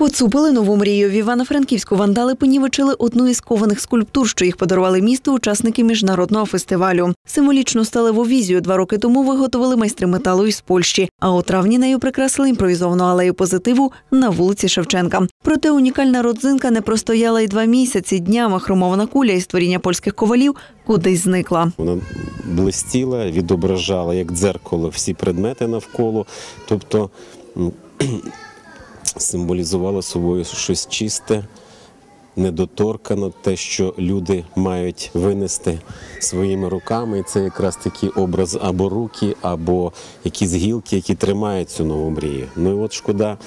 Поцупили нову мрію. В Івано-Франківську вандали понівечили одну із кованих скульптур, що їх подарували місту учасники міжнародного фестивалю. Символічну сталеву візію два роки тому виготовили майстри металу із Польщі. А у травні нею прикрасили імпровізовану алею позитиву на вулиці Шевченка. Проте унікальна родзинка не простояла й два місяці. Днями хромована куля із творіння польських ковалів кудись зникла. Вона блистіла, відображала як дзеркало всі предмети навколо, тобто символізувала собою щось чисте, недоторкано, те, що люди мають винести своїми руками. І це якраз такий образ або руки, або якісь гілки, які тримають цю нову мрію. Ну і от шкода,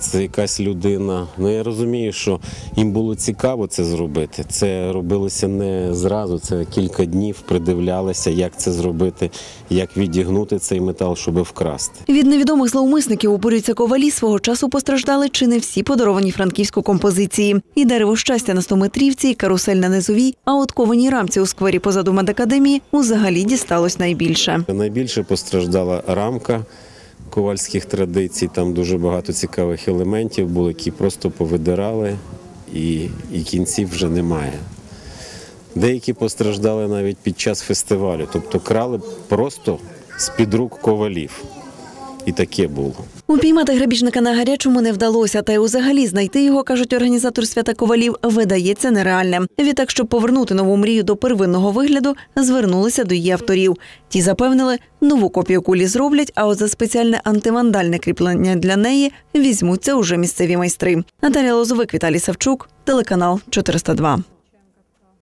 це якась людина. Ну я розумію, що їм було цікаво це зробити. Це робилося не зразу, це кілька днів придивлялися, як це зробити, як відігнути цей метал, щоб вкрасти. Від невідомих зловмисників у бурються ковалі свого часу постраждали чи не всі подаровані франківську композиції. І дерево щастя на 100-метрівці, і карусель на низовій, а от кованій рамці у сквері позаду медакадемії взагалі дісталось найбільше. Найбільше постраждала рамка ковальських традицій. Там дуже багато цікавих елементів було, які просто повидирали, і, і кінців вже немає. Деякі постраждали навіть під час фестивалю, тобто крали просто з-під рук ковалів. І таке було. Упіймати грабіжника на гарячому не вдалося, та й взагалі знайти його, кажуть організатор свята ковалів, видається нереальним. Відтак, щоб повернути нову мрію до первинного вигляду, звернулися до її авторів. Ті запевнили, нову копію кулі зроблять, а от за спеціальне антивандальне кріплення для неї візьмуться уже місцеві майстри. Наталія Лозовик, Віталій Савчук, телеканал 402.